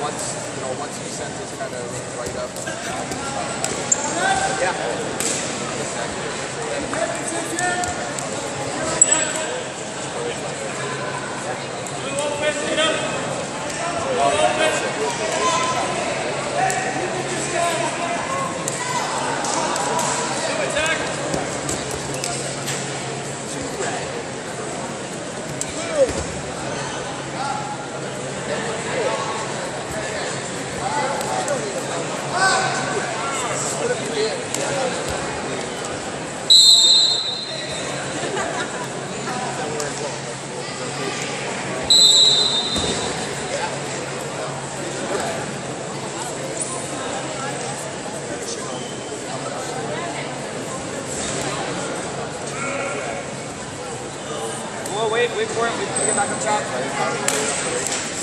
Once you know, once you sent this kind of write up, um, yeah. wait, wait for it. We can get back on top.